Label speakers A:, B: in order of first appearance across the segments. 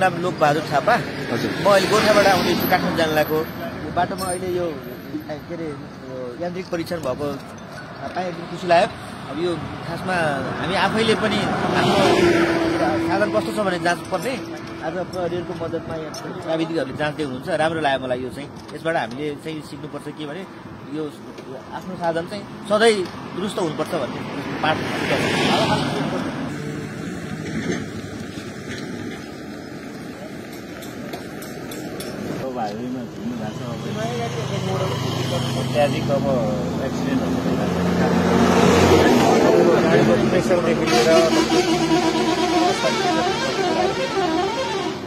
A: नाम लोकबहादुर थापा। म अहिले गोर्खाबाट आउँदैछु काठमाडौँ जान लागेको बाटोमा अहिले यो के अरे यान्त्रिक परीक्षण भएको पाएँ एकदम खुसी लाग्यो। अब यो खासमा हामी आफैले पनि आफ्नो साधन कस्तो छ भने जाँच पर्ने। आज प्रहरीहरूको मद्दतमा यहाँ प्राविधिकहरूले जाँच्दै हुनुहुन्छ राम्रो लाग्यो मलाई यो चाहिँ। यसबाट हामीले चाहिँ सिक्नुपर्छ के भने यो आफ्नो साधन चाहिँ सधैँ दुरुस्त हुनुपर्छ भन्ने पाठ
B: अब हाइवेमा घुम्नु भएको छ अब अत्याधिक अब एक्सिडेन्टहरू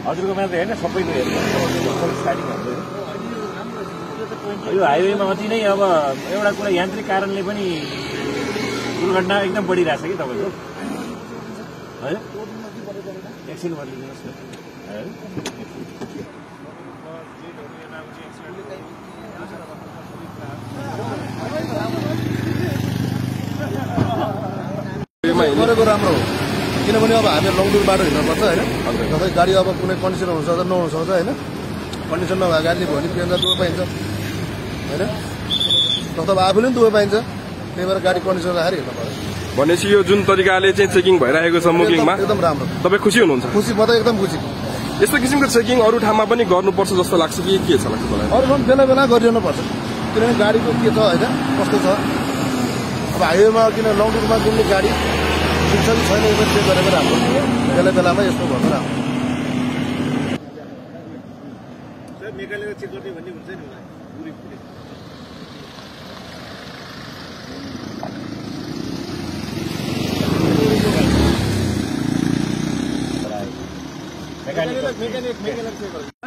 B: हजुरको मात्रै होइन सबैको हेर्नु यो हाइवेमा अति नै अब एउटा कुरा यान्त्रिक कारणले पनि दुर्घटना एकदम बढिरहेछ कि तपाईँको? है एकछिन बदलिदिनुहोस् न।
C: गरेको राम्रो हो किनभने अब हामी लङ टुर बाटो हिँड्नुपर्छ होइन जस्तै गाडी अब कुनै कन्डिसन हुनसक्छ नहुनसक्छ होइन कन्डिसन नभएको गाडीले भयो भने पेन्जा दुःख पाइन्छ होइन जस्तो अब आफूले पनि दुःख पाइन्छ त्यही भएर गाडी कन्डिसन राखेर हिँड्नु पर्यो
D: भनेपछि यो जुन तरिकाले चाहिँ चेकिङ भइरहेको छ मुकिङमा
C: एकदम- राम्रो।
D: तपाईँ खुसी हुनुहुन्छ?
C: खुसी म त एकदम खुसी।
D: यस्तो किसिमको चेकिङ अरू ठाउँमा पनि गर्नुपर्छ जस्तो लाग्छ कि के छ लाग्छ तपाईँलाई?
C: अरू बेला बेला गरिरहनु पर्छ किनभने गाडीको के छ होइन कस्तो छ अब हाइवेमा किन लङ टुरमा कुनै गाडी ठिक छ कि छैन यो पनि चेक गरेको राम्रो बेला बेलामा यस्तो गर्नु राम्रो
B: मेकानिकल चेक गर्ने भन्ने हुन्छ नि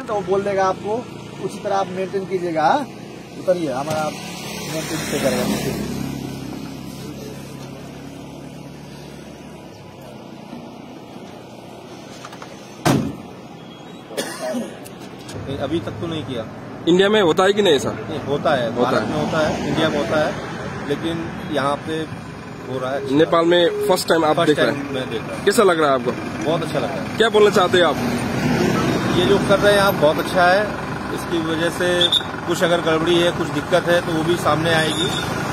A: तो बोल देगा आपको उसी तरह आप मेंटेन कीजिएगा हाँ? उतरिए हमारा से करेगा
E: अभी तक तो नहीं किया।
D: इंडिया में होता है कि नहीं ऐसा?
E: नहीं होता है।
D: होता
E: भारत
D: है।
E: में होता है इंडिया में होता है लेकिन यहाँ पे हो रहा है।
D: नेपाल में फ़र्स्ट टाइम आप देख रहे हैं।
E: मैं देख रहा हूँ।
D: कैसा लग रहा है आपको?
E: बहुत अच्छा लग रहा है।
D: क्या बोलना चाहते हैं आप?
E: ये जो कर रहे हैं आप बहुत अच्छा है। इसकी वजह से कुछ अगर गड़बड़ी है कुछ दिक्कत है तो वो भी सामने आएगी।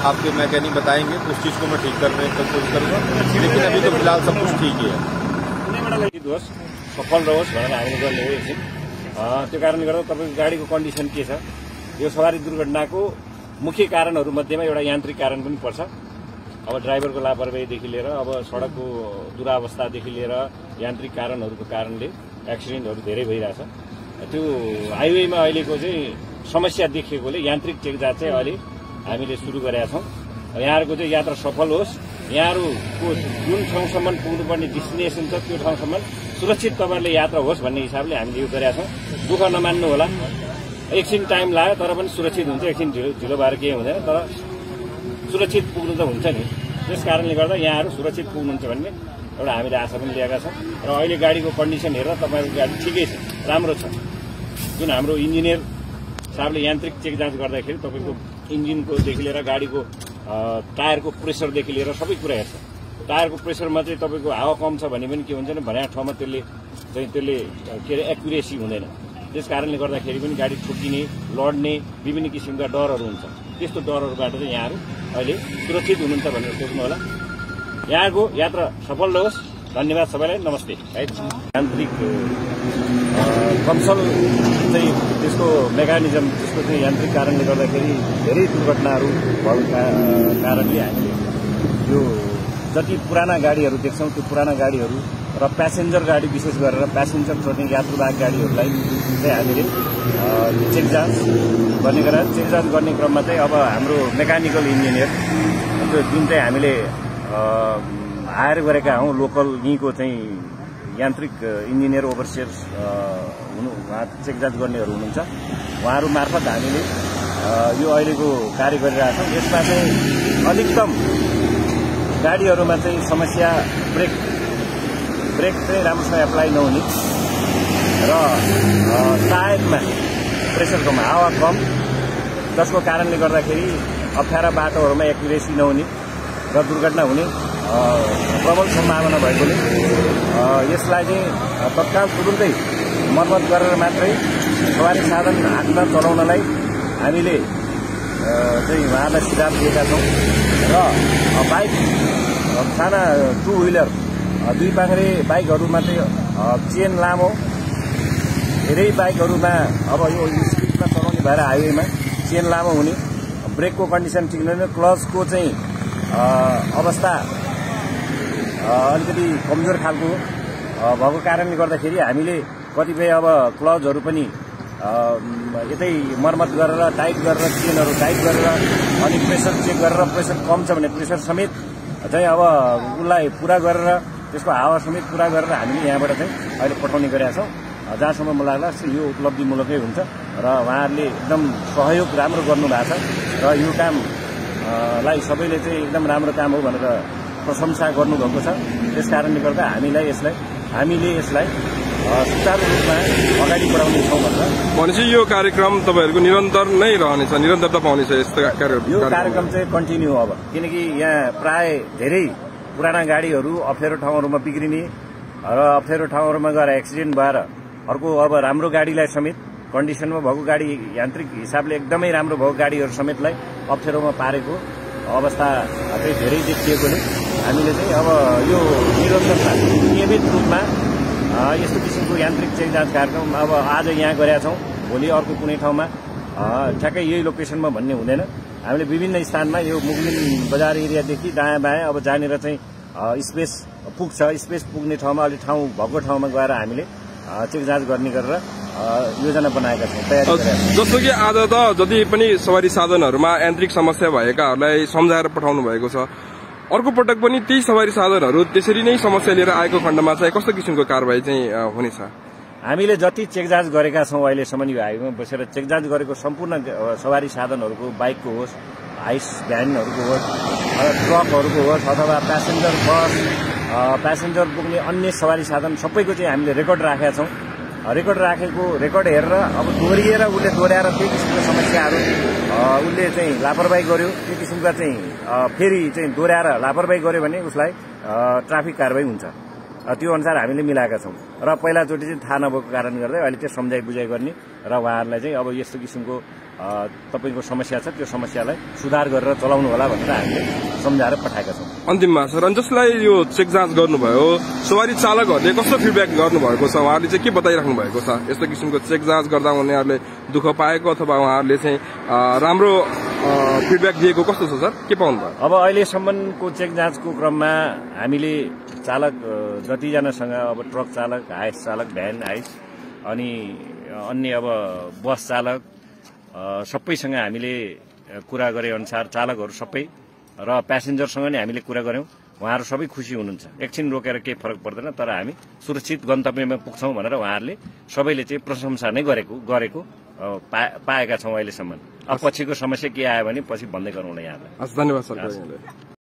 E: आपके मैकेनिक बताएंगे उस चीज को मैं ठीक करने की कोशिश करूंगा। लेकिन अभी तो फिलहाल सब कुछ ठीक ही है।
B: सफल रहोस् भनेर हामीले गर्ने हो एकछिन त्यो कारणले गर्दा तपाईँको गाडीको कन्डिसन के छ? यो सवारी दुर्घटनाको मुख्य कारणहरू मध्येमा एउटा यान्त्रिक कारण पनि पर्छ। अब ड्राइभरको लापरवाहीदेखि लिएर अब सडकको दुरावस्थादेखि लिएर यान्त्रिक कारणहरूको कारणले एक्सिडेन्टहरू धेरै भइरहेछ। त्यो हाइवेमा अहिलेको चाहिँ समस्या देखिएकोले यान्त्रिक जाँच चाहिँ अहिले हामीले सुरु गरेका छौँ। यहाँहरूको चाहिँ यात्रा सफल होस्। यहाँहरूको जुन ठाउँसम्म पुग्नुपर्ने डेस्टिनेसन छ त्यो ठाउँसम्म सुरक्षित तपाईँहरूले यात्रा होस् भन्ने हिसाबले हामीले यो गरेका छौँ। दुःख नमान्नु होला एकछिन टाइम लाग्यो तर पनि सुरक्षित हुन्छ। एकछिन ढिलो ढिलो भएर केही हुँदैन तर सुरक्षित पुग्नु त हुन्छ नि। त्यस कारणले गर्दा यहाँहरू सुरक्षित पुग्नुहुन्छ भन्ने एउटा हामीले आशा पनि लिएका छौँ। र अहिले गाडीको कन्डिसन हेरेर तपाईँको गाडी ठिकै छ राम्रो छ। जुन हाम्रो इन्जिनियर साहबले यान्त्रिक चेक जाँच गर्दाखेरि तपाईँको इन्जिनकोदेखि लिएर गाडीको टायरको प्रेसरदेखि लिएर सबै कुरा हेर्छ। टायरको प्रेसरमा चाहिँ तपाईँको हावा कम छ भने पनि के हुन्छ भने ठाउँमा त्यसले चाहिँ त्यसले के अरे एक्युरेसी हुँदैन। त्यस कारणले गर्दाखेरि पनि गाडी ठोकिने लड्ने विभिन्न किसिमका डरहरू हुन्छ। त्यस्तो डरहरूबाट चाहिँ यहाँहरू अहिले सुरक्षित हुनुहुन्छ भनेर सोच्नु होला। यहाँको यात्रा सफल रहोस्। धन्यवाद सबैलाई। नमस्ते। है। यान्त्रिक कमसल चाहिँ त्यसको मेकानिजम त्यसको चाहिँ यान्त्रिक कारणले गर्दाखेरि धेरै दुर्घटनाहरू भएको कारणले हामीले यो जति पुराना गाडीहरू देख्छौँ त्यो पुराना गाडीहरू र प्यासेन्जर गाडी विशेष गरेर प्यासेन्जर चढ्ने यात्रुवाहक गाडीहरूलाई चाहिँ हामीले चेक जाँच गर्ने गरेर चेक जाँच गर्ने क्रममा चाहिँ अब हाम्रो मेकानिकल इन्जिनियर त्यो जुन चाहिँ हामीले हायर गरेका हौँ लोकल यहीँको चाहिँ यान्त्रिक इन्जिनियर ओभरसियर हुनु उहाँ चेक जाँच गर्नेहरू हुनुहुन्छ। उहाँहरू मार्फत हामीले यो अहिलेको कार्य गरिरहेका छौँ यसमा चाहिँ अधिकतम गाडीहरूमा चाहिँ समस्या ब्रेक ब्रेक चाहिँ राम्रोसँग एप्लाई नहुने र टायरमा प्रेसर कम हावा कम। जसको कारणले गर्दाखेरि अप्ठ्यारा बाटोहरूमा एक्युरेसी नहुने र दुर्घटना हुने। प्रबल सम्भावना भएकोले यसलाई चाहिँ तत्काल तुरुन्तै मर्मत गरेर मात्रै सवारी साधन हातमा चलाउनलाई हामीले चाहिँ उहाँलाई सिद्धान्त दिएका छौँ। र बाइक साना टु विलर दुई पाङ्रे बाइकहरूमा चाहिँ चेन लामो धेरै बाइकहरूमा अब यो स्पिडमा चलाउने भएर हाइवेमा चेन लामो हुने ब्रेकको कन्डिसन ठिक नहुने क्लचको चाहिँ अवस्था अलिकति कमजोर खालको भएको कारणले गर्दाखेरि हामीले कतिपय अब क्लजहरू पनि यतै मर्मत गरेर टाइट गरेर चेनहरू टाइट गरेर अनि प्रेसर चेक गरेर प्रेसर कम छ भने प्रेसर समेत चाहिँ अब उसलाई पुरा गरेर त्यसको हावा समेत पुरा गरेर हामीले यहाँबाट चाहिँ अहिले पठाउने गरेका छौँ। जहाँसम्म मलाई लाग्छ यो उपलब्धिमूलकै हुन्छ र उहाँहरूले एकदम सहयोग राम्रो गर्नुभएको छ। र यो काम अ, लाई सबैले चाहिँ एकदम राम्रो काम हो भनेर प्रशंसा गर्नुभएको छ। त्यस कारणले गर्दा हामीलाई यसलाई हामीले यसलाई सुचारू रूपमा अगाडि बढाउने छौँ भनेर।
D: भनेपछि यो कार्यक्रम तपाईँहरूको निरन्तर नै रहनेछ निरन्तरता पाउनेछ यस्तो कार्य
B: यो कार्यक्रम चाहिँ कन्टिन्यू अब। किनकि यहाँ प्राय धेरै पुराना गाडीहरू अप्ठ्यारो ठाउँहरूमा बिग्रिने र अप्ठ्यारो ठाउँहरूमा गएर एक्सिडेन्ट भएर अर्को अब राम्रो गाडीलाई समेत कन्डिसनमा भएको गाडी यान्त्रिक हिसाबले एकदमै राम्रो भएको गाडीहरू समेतलाई अप्ठ्यारोमा पारेको अवस्था चाहिँ धेरै देखिएकोले हामीले चाहिँ अब यो निरन्तरता नियमित रूपमा यस्तो किसिमको यान्त्रिक चेक जाँच कार्यक्रम अब आज यहाँ गरेका छौँ भोलि अर्को कुनै ठाउँमा। ठ्याक्कै यही लोकेसनमा भन्ने हुँदैन। हामीले विभिन्न स्थानमा यो मुगलिन बजार एरियादेखि दायाँ बायाँ अब जहाँनिर चाहिँ स्पेस पुग्छ। स्पेस पुग्ने ठाउँमा अलिक ठाउँ भएको ठाउँमा गएर हामीले चेक जाँच गर्ने गरेर योजना बनाएका छौँ
D: जस्तो कि आज त जति पनि सवारी साधनहरूमा यान्त्रिक समस्या भएकाहरूलाई सम्झाएर पठाउनु भएको छ अर्को पटक पनि त्यही सवारी साधनहरू त्यसरी नै समस्या लिएर आएको खण्डमा चाहिँ कस्तो किसिमको कारवाही चाहिँ हुनेछ?
B: हामीले जति चेक जाँच गरेका छौँ अहिलेसम्म यो हाइवेमा बसेर चेक जाँच गरेको सम्पूर्ण सवारी साधनहरूको बाइकको होस् हाइस भ्यानहरूको होस् ट्रकहरूको होस् अथवा प्यासेन्जर बस प्यासेन्जर पुग्ने अन्य सवारी साधन सबैको चाहिँ हामीले रेकर्ड राखेका छौँ। रेकर्ड राखेको रेकर्ड हेरेर अब दोहोरिएर उसले दोहोऱ्याएर त्यही किसिमको समस्याहरू उसले चाहिँ लापरवाही गर्यो। त्यो किसिमका चाहिँ फेरि चाहिँ दोहोऱ्याएर लापरवाही गर्यो भने उसलाई ट्राफिक कारवाही हुन्छ। त्यो अनुसार हामीले मिलाएका छौँ। र पहिलाचोटि चाहिँ थाहा नभएको कारणले गर्दा अहिले त्यो सम्झाइ बुझाइ गर्ने र उहाँहरूलाई चाहिँ अब यस्तो किसिमको तपाईँको समस्या छ त्यो समस्यालाई सुधार गरेर चलाउनु होला भनेर हामीले सम्झाएर पठाएका छौँ।
D: अन्तिममा सर अनि जसलाई यो चेक जाँच गर्नुभयो सवारी चालकहरूले कस्तो फिडब्याक गर्नुभएको छ? उहाँहरूले चाहिँ के बताइराख्नु भएको छ? यस्तो किसिमको चेक जाँच गर्दा उनीहरूले दुःख पाएको अथवा उहाँहरूले चाहिँ राम्रो फिडब्याक दिएको कस्तो छ सर? के पाउनु भयो?
B: अब अहिलेसम्मको चेक जाँचको क्रममा हामीले चालक जतिजनासँग अब ट्रक चालक हाइस चालक भ्यान हाइस अनि अन्य अब बस चालक सबैसँग हामीले कुरा गरे अनुसार चालकहरू सबै र प्यासेन्जरसँग नै हामीले कुरा गऱ्यौँ। उहाँहरू सबै खुसी हुनुहुन्छ। एकछिन रोकेर केही फरक पर्दैन तर हामी सुरक्षित गन्तव्यमा पुग्छौँ भनेर उहाँहरूले सबैले चाहिँ प्रशंसा नै गरेको गरेको। पा- पाएका छौँ अहिलेसम्म। अब पछिको समस्या के आयो भने पछि भन्दै गरौँला यहाँलाई
D: हस् धन्यवाद सर